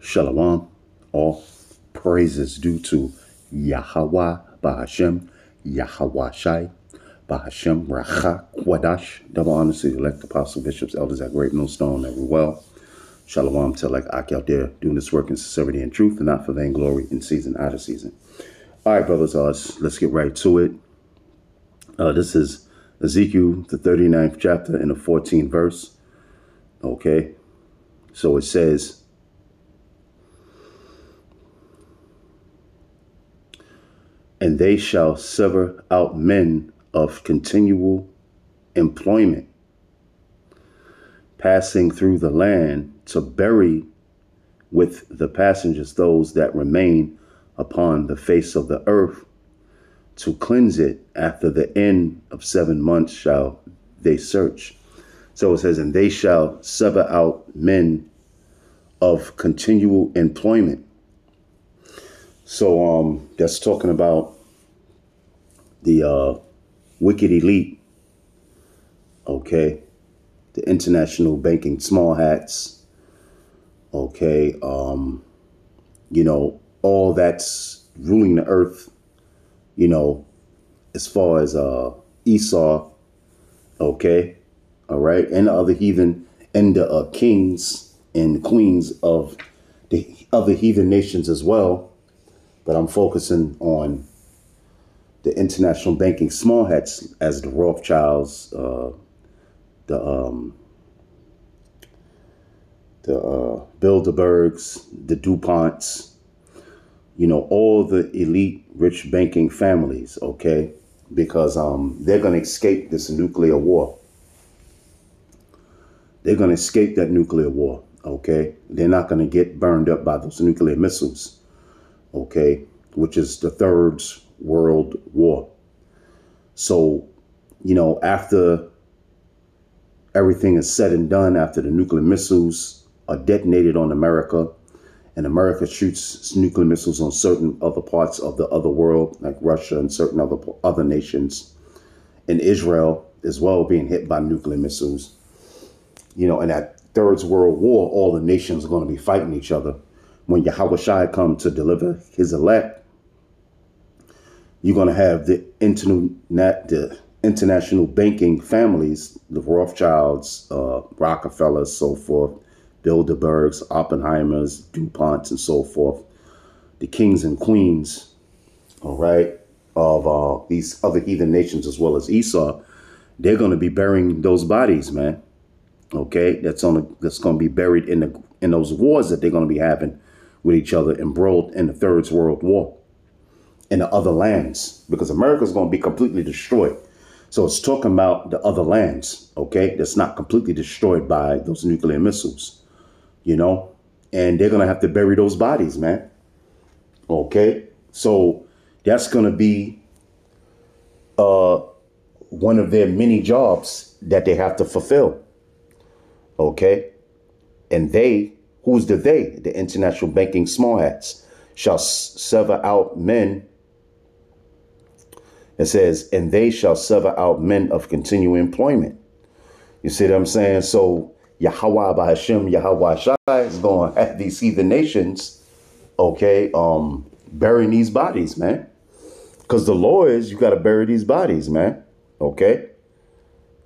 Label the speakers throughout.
Speaker 1: Shalom. All praises due to Yahweh Bahashem, Yahweh Shai, Bahashem Racha Kwadash. Double honors to the elect apostle, bishops, elders at Great Millstone, every well. Shalom to like Ak out there doing this work in sincerity and truth and not for vainglory in season, out of season. All right, brothers, uh, let's, let's get right to it. Uh, this is Ezekiel, the 39th chapter and the 14th verse. Okay. So it says, and they shall sever out men of continual employment, passing through the land to bury with the passengers those that remain upon the face of the earth, to cleanse it after the end of seven months shall they search. So it says, and they shall sever out men of continual employment so um, that's talking about the uh, wicked elite, okay, the international banking small hats, okay, um, you know, all that's ruling the earth, you know, as far as uh, Esau, okay, all right, and the other heathen and the uh, kings and queens of the other heathen nations as well but I'm focusing on the international banking small hats as the Rothschilds, uh, the um, the uh, Bilderbergs, the DuPonts, you know, all the elite rich banking families, okay? Because um, they're going to escape this nuclear war. They're going to escape that nuclear war, okay? They're not going to get burned up by those nuclear missiles okay, which is the Third World War. So, you know, after everything is said and done, after the nuclear missiles are detonated on America, and America shoots nuclear missiles on certain other parts of the other world, like Russia and certain other other nations, and Israel as well being hit by nuclear missiles. You know, in that Third World War, all the nations are going to be fighting each other when Yahweh Shai come to deliver his elect, you're going to have the internet, the international banking families, the Rothschilds, uh, Rockefellers, so forth, Bilderbergs, Oppenheimers, DuPonts, and so forth, the kings and queens, all right, of uh, these other heathen nations as well as Esau, they're going to be burying those bodies, man. Okay, that's on that's going to be buried in the in those wars that they're going to be having with each other embroiled in the Third World War in the other lands because America is going to be completely destroyed. So it's talking about the other lands, okay, that's not completely destroyed by those nuclear missiles, you know, and they're going to have to bury those bodies, man. Okay, so that's going to be uh, one of their many jobs that they have to fulfill. Okay, and they Who's the they? The international banking small hats shall sever out men. It says, and they shall sever out men of continuing employment. You see what I'm saying? So Yahweh by Hashem, Yahweh Shai is going have these heathen nations, okay, um, burying these bodies, man. Because the law is you got to bury these bodies, man. Okay?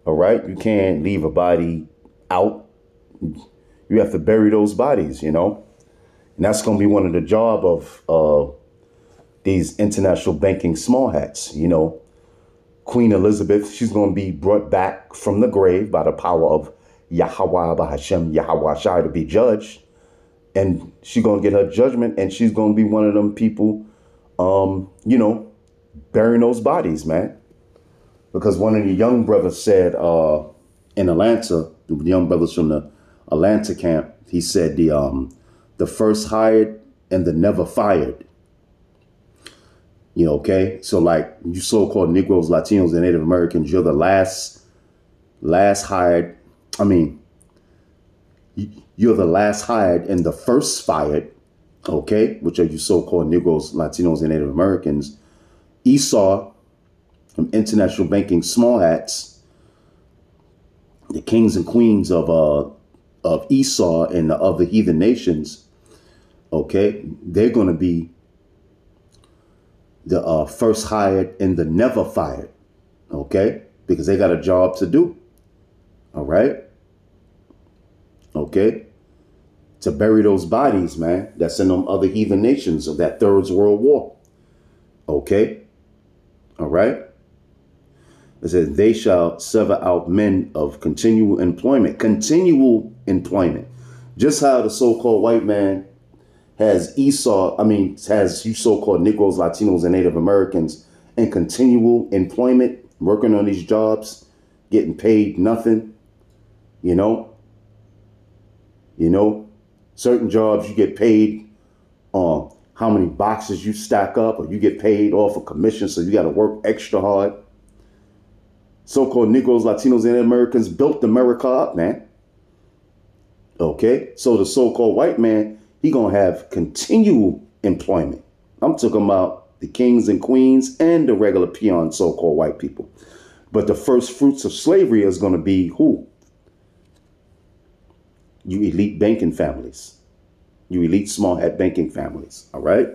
Speaker 1: All right? You can't leave a body out you have to bury those bodies, you know? And that's going to be one of the job of uh, these international banking small hats, you know? Queen Elizabeth, she's going to be brought back from the grave by the power of Yahweh, by Hashem, Yahweh Shai to be judged. And she's going to get her judgment and she's going to be one of them people, um, you know, burying those bodies, man. Because one of the young brothers said uh, in Atlanta, the young brothers from the Atlanta camp, he said the um the first hired and the never fired. You know, okay? So like you so-called Negroes, Latinos, and Native Americans, you're the last last hired, I mean, you're the last hired and the first fired, okay, which are you so-called Negroes, Latinos, and Native Americans. Esau from International Banking Small Hats, the kings and queens of uh, of Esau and the other heathen nations, Okay, they're going to be the uh, first hired and the never fired. Okay, because they got a job to do. All right. Okay. To bury those bodies, man, that's in them other heathen nations of that Third World War. Okay. All right. It says, they shall sever out men of continual employment. Continual employment. Just how the so-called white man has Esau, I mean, has you so-called Negroes, Latinos, and Native Americans in continual employment, working on these jobs, getting paid nothing, you know? You know, certain jobs you get paid on how many boxes you stack up, or you get paid off a commission, so you got to work extra hard. So-called Negroes, Latinos, and Americans built America up, man. Okay, so the so-called white man, he gonna have continual employment. I'm talking about the kings and queens and the regular peon so-called white people. But the first fruits of slavery is gonna be who? You elite banking families. You elite small hat banking families. All right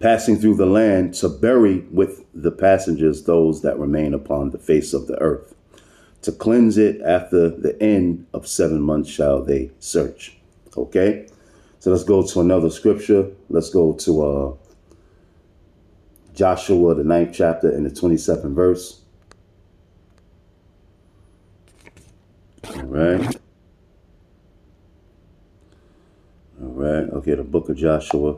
Speaker 1: passing through the land to bury with the passengers those that remain upon the face of the earth. To cleanse it after the end of seven months shall they search. Okay? So let's go to another scripture. Let's go to uh, Joshua, the ninth chapter, and the 27th verse. All right. All right. Okay, the book of Joshua.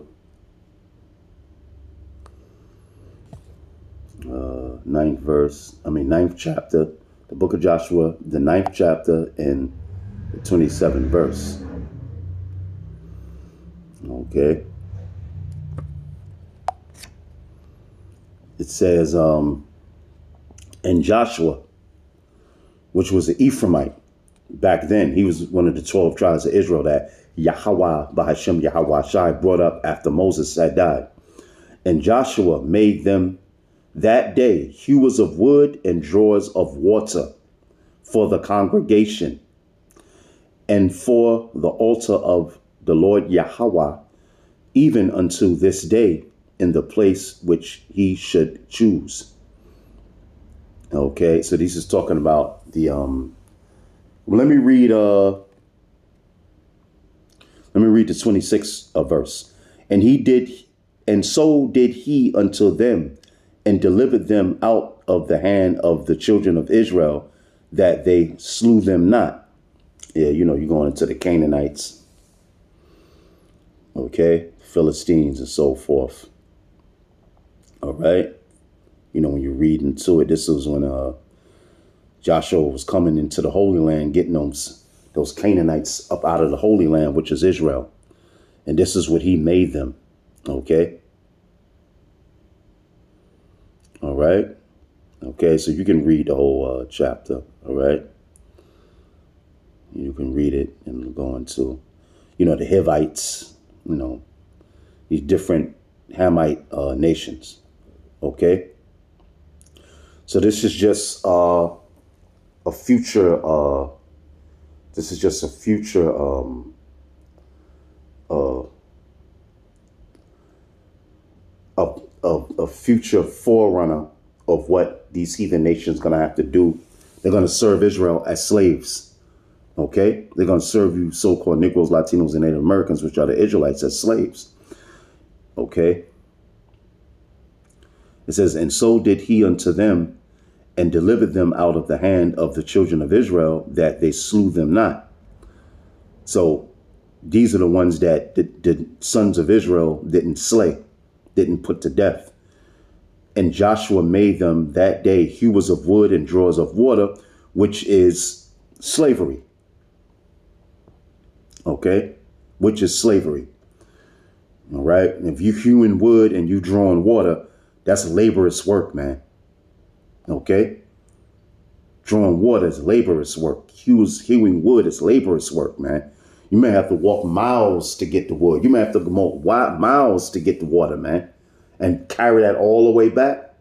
Speaker 1: Ninth verse, I mean, ninth chapter, the book of Joshua, the ninth chapter and the 27th verse. Okay. It says, um, and Joshua, which was an Ephraimite back then, he was one of the 12 tribes of Israel that Yahweh, Bahashem Yahweh Shai brought up after Moses had died. And Joshua made them that day, hewers of wood and drawers of water for the congregation and for the altar of the Lord Yahweh, even unto this day, in the place which he should choose. Okay, so this is talking about the um let me read uh let me read the 26th uh, verse. And he did and so did he unto them and delivered them out of the hand of the children of Israel, that they slew them not. Yeah, you know, you're going into the Canaanites, okay, Philistines, and so forth. All right. You know, when you read into it, this was when uh, Joshua was coming into the Holy Land, getting those, those Canaanites up out of the Holy Land, which is Israel. And this is what he made them, okay? All right. Okay, so you can read the whole uh, chapter. All right. You can read it and go into, you know, the Hivites, you know, these different Hamite uh, nations. Okay. So this is just uh, a future. Uh, this is just a future. Um, uh, a a, future forerunner of what these heathen nations going to have to do. They're going to serve Israel as slaves. Okay? They're going to serve you so-called Negroes, Latinos, and Native Americans, which are the Israelites, as slaves. Okay? It says, And so did he unto them, and delivered them out of the hand of the children of Israel, that they slew them not. So these are the ones that the, the sons of Israel didn't slay didn't put to death. And Joshua made them that day hewers of wood and drawers of water, which is slavery. Okay? Which is slavery. All right? If you hewing wood and you drawing water, that's laborious work, man. Okay? Drawing water is laborious work. Hews, hewing wood is laborious work, man. You may have to walk miles to get the wood. You may have to go miles to get the water, man, and carry that all the way back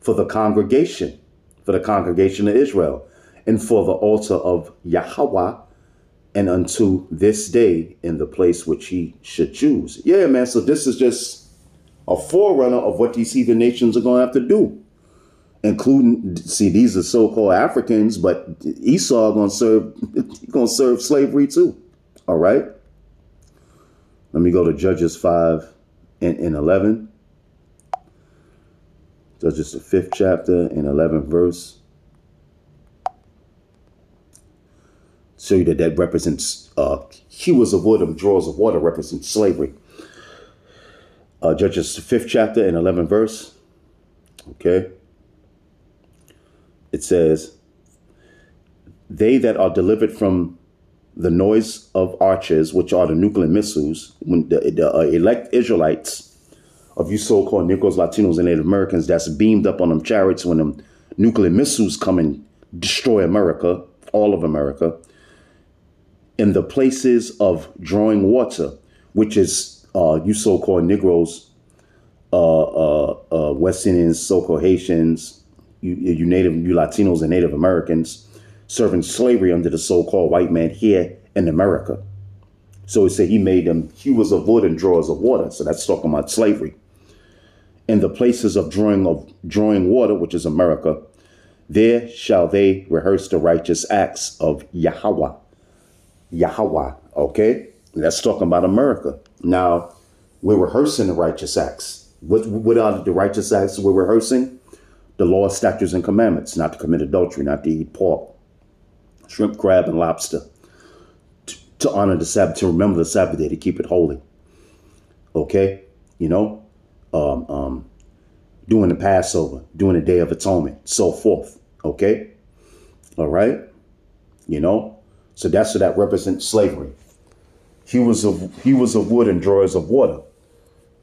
Speaker 1: for the congregation, for the congregation of Israel, and for the altar of Yahweh, and unto this day in the place which he should choose. Yeah, man. So this is just a forerunner of what these heathen nations are going to have to do, including see these are so-called Africans, but Esau going to serve going to serve slavery too. All right. Let me go to Judges five and, and eleven. Judges the fifth chapter and eleventh verse. show you that that represents uh, hewers of wood and drawers of water represents slavery. Uh, Judges 5th chapter and 11th verse. Okay. It says, They that are delivered from the noise of archers, which are the nuclear missiles, when the, the uh, elect Israelites of you so-called Negroes, Latinos, and Native Americans that's beamed up on them chariots when them nuclear missiles come and destroy America, all of America, in the places of drawing water, which is uh, you so-called Negroes, uh, uh, uh, West Indians, so-called Haitians, you, you Native, you Latinos and Native Americans, serving slavery under the so-called white man here in America. So he said he made them hewers of wood and drawers of water. So that's talking about slavery. In the places of drawing of drawing water, which is America, there shall they rehearse the righteous acts of Yahweh Yahweh. Okay? That's talking about America. Now, we're rehearsing the righteous acts. What, what are the righteous acts we're rehearsing? The law, statutes, and commandments, not to commit adultery, not to eat pork, shrimp, crab, and lobster, to, to honor the Sabbath, to remember the Sabbath day, to keep it holy. Okay? You know? Um, um, doing the Passover, doing the Day of Atonement, so forth. Okay? All right? You know? So that's what that represents slavery. He was of he was of wood and drawers of water.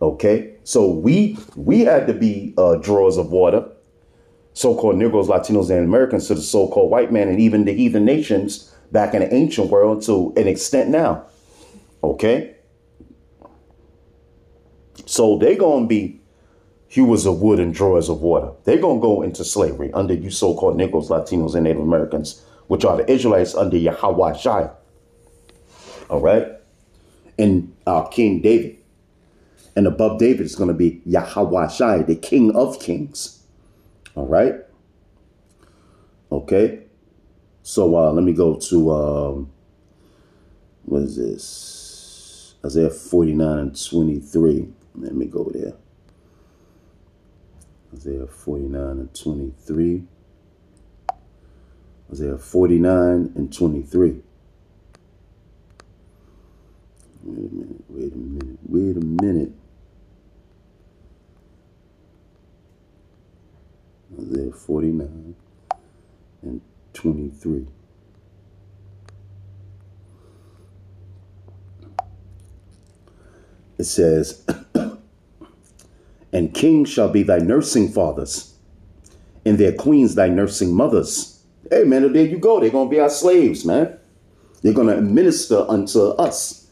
Speaker 1: Okay, so we we had to be uh, drawers of water, so-called Negroes, Latinos, and Americans to the so-called white man and even the heathen nations back in the ancient world to an extent now. Okay, so they're gonna be hewers of wood and drawers of water. They're gonna go into slavery under you so-called Negroes, Latinos, and Native Americans which are the Israelites under Yahweh Shai. All right? And uh, King David. And above David is going to be Yahweh Shai, the King of Kings. All right? Okay? So uh, let me go to, um, what is this? Isaiah 49 and 23. Let me go there. Isaiah 49 and 23. Isaiah 49 and 23. Wait a minute, wait a minute, wait a minute. Isaiah 49 and 23. It says, And kings shall be thy nursing fathers, and their queens thy nursing mothers hey man, there you go. They're gonna be our slaves, man. They're gonna administer unto us.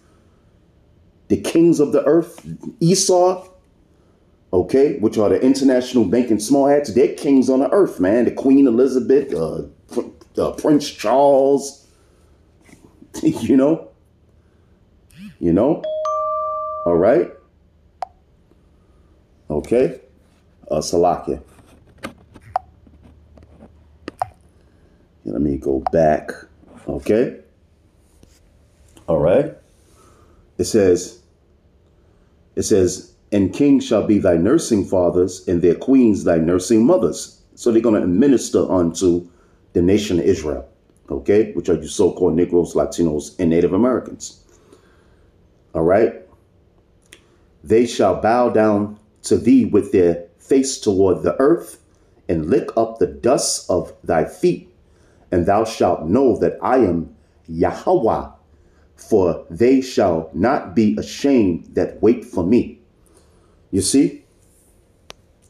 Speaker 1: The kings of the earth, Esau, okay, which are the international banking small hats, they're kings on the earth, man. The Queen Elizabeth, uh, uh, Prince Charles, you know, you know, all right, okay, uh, Salakia. Let me go back. Okay. All right. It says, it says, and kings shall be thy nursing fathers, and their queens thy nursing mothers. So they're going to minister unto the nation of Israel, okay, which are you so-called Negroes, Latinos, and Native Americans. All right. They shall bow down to thee with their face toward the earth and lick up the dust of thy feet and thou shalt know that I am Yahweh, for they shall not be ashamed that wait for me. You see?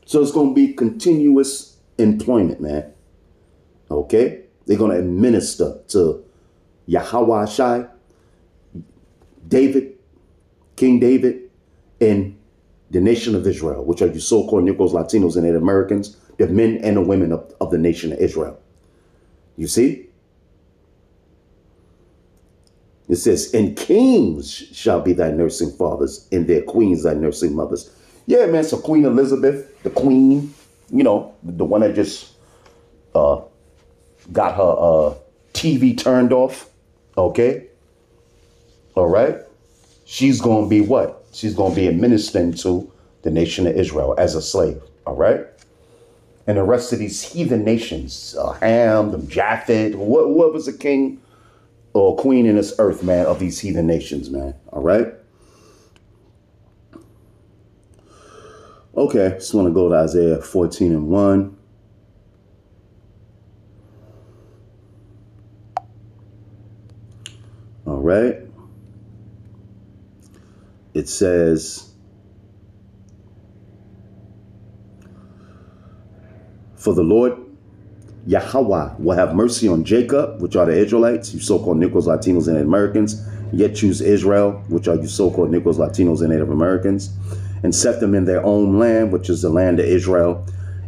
Speaker 1: So it's going to be continuous employment, man. Okay? They're going to administer to Yahweh Shai, David, King David, and the nation of Israel, which are you so-called Negroes, Latinos, and Native Americans, the men and the women of, of the nation of Israel. You see? It says, and kings shall be thy nursing fathers, and their queens thy nursing mothers. Yeah, man. So Queen Elizabeth, the queen, you know, the one that just uh, got her uh, TV turned off. Okay. All right. She's going to be what? She's going to be administering to the nation of Israel as a slave. All right. And the rest of these heathen nations, uh, Ham, the Japhet, whoever's a king or queen in this earth, man, of these heathen nations, man. All right. Okay, just want to go to Isaiah 14 and 1. All right. It says, For the Lord Yahweh will have mercy on Jacob, which are the Israelites, you so-called Negroes, Latinos, and Americans, yet choose Israel, which are you so-called Negroes, Latinos, and Native Americans, and set them in their own land, which is the land of Israel,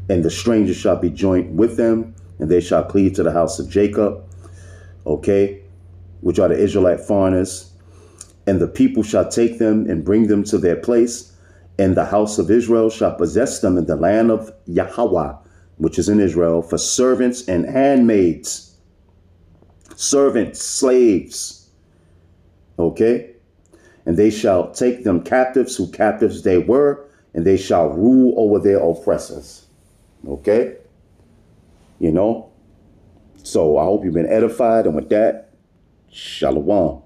Speaker 1: and the stranger shall be joint with them, and they shall cleave to the house of Jacob, okay, which are the Israelite foreigners, and the people shall take them and bring them to their place, and the house of Israel shall possess them in the land of Yahweh, which is in Israel, for servants and handmaids, servants, slaves. Okay? And they shall take them captives who captives they were, and they shall rule over their oppressors. Okay? You know? So I hope you've been edified. And with that, shalom.